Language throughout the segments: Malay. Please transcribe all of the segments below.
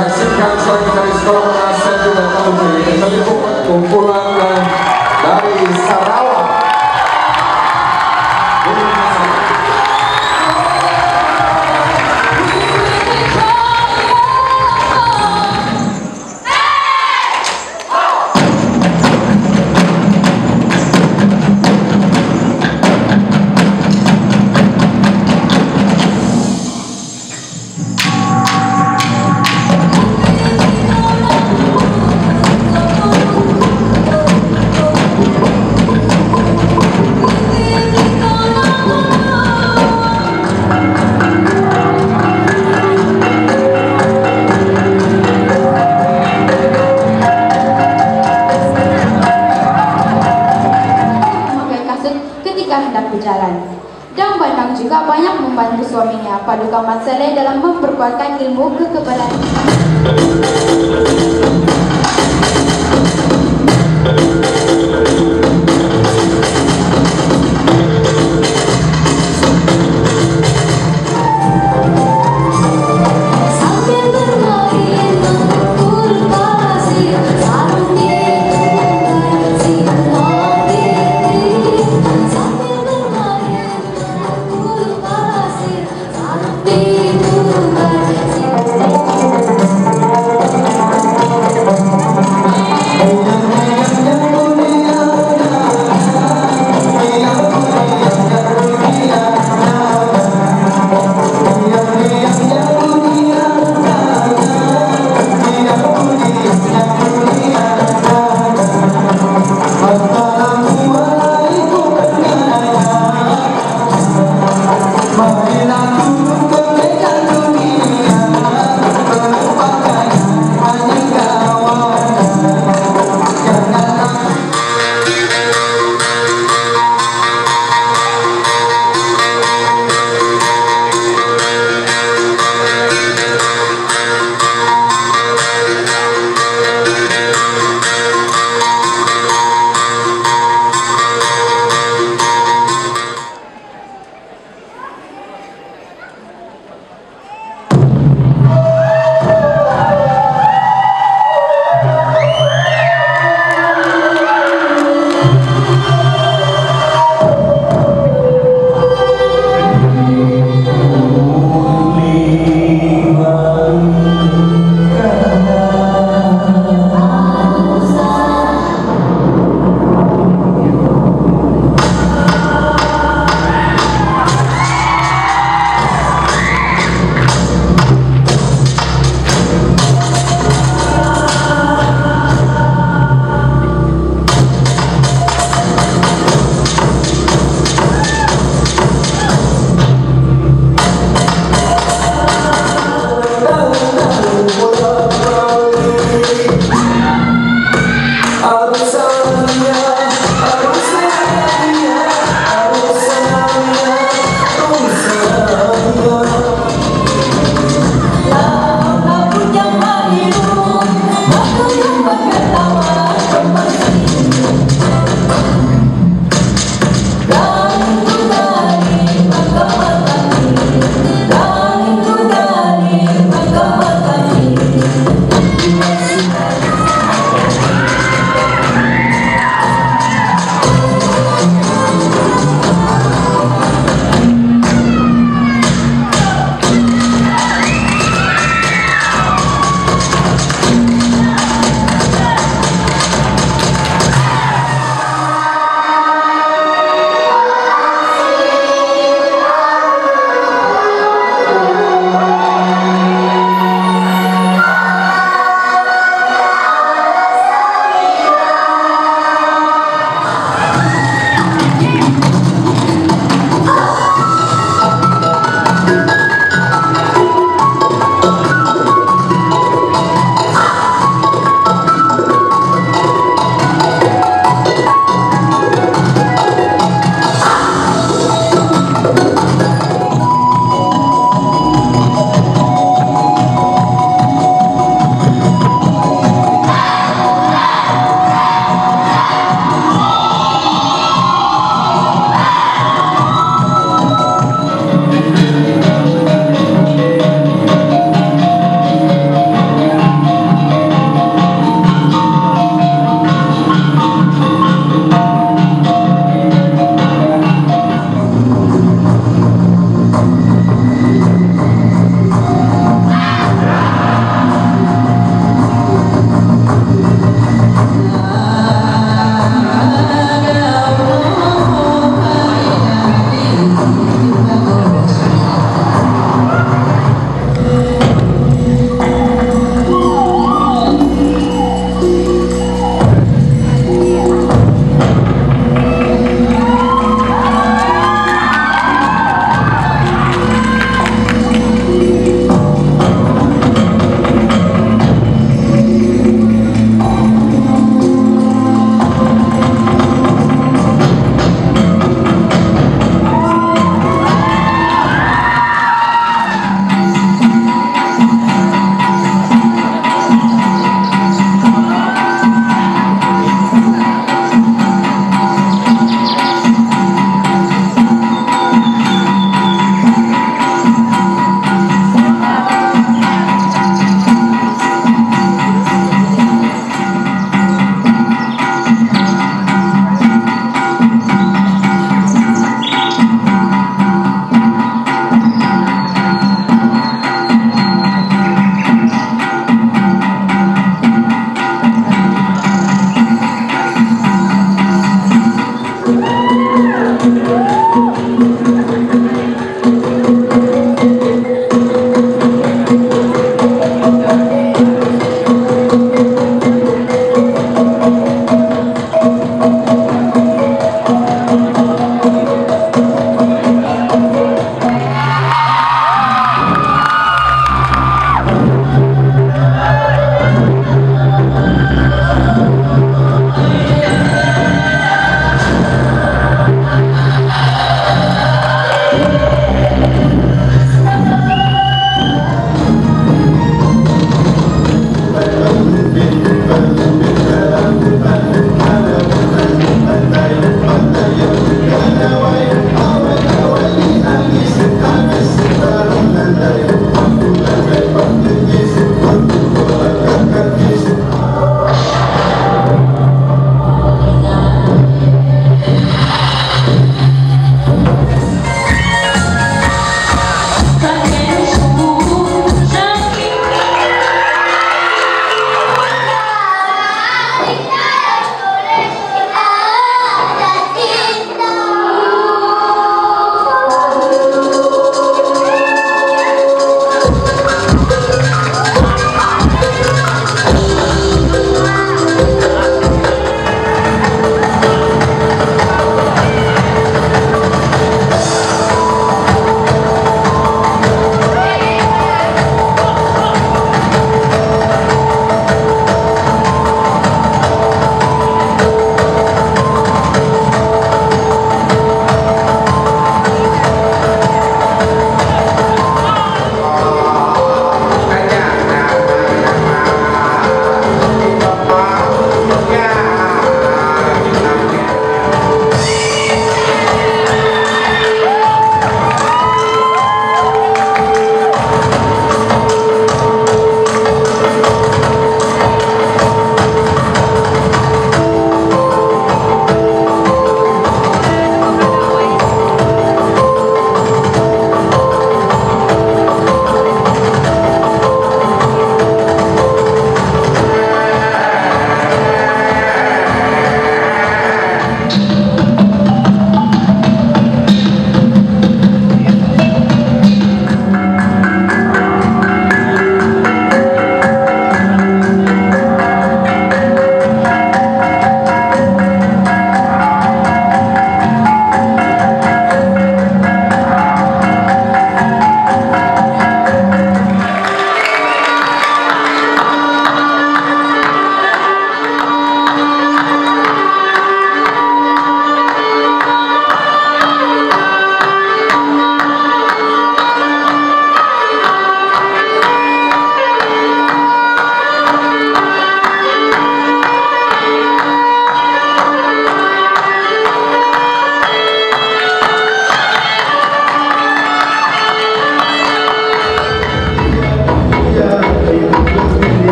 Yes, it comes like that. paduka Mat Saleh dalam memperkuatkan ilmu kekebalan.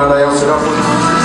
山田吉田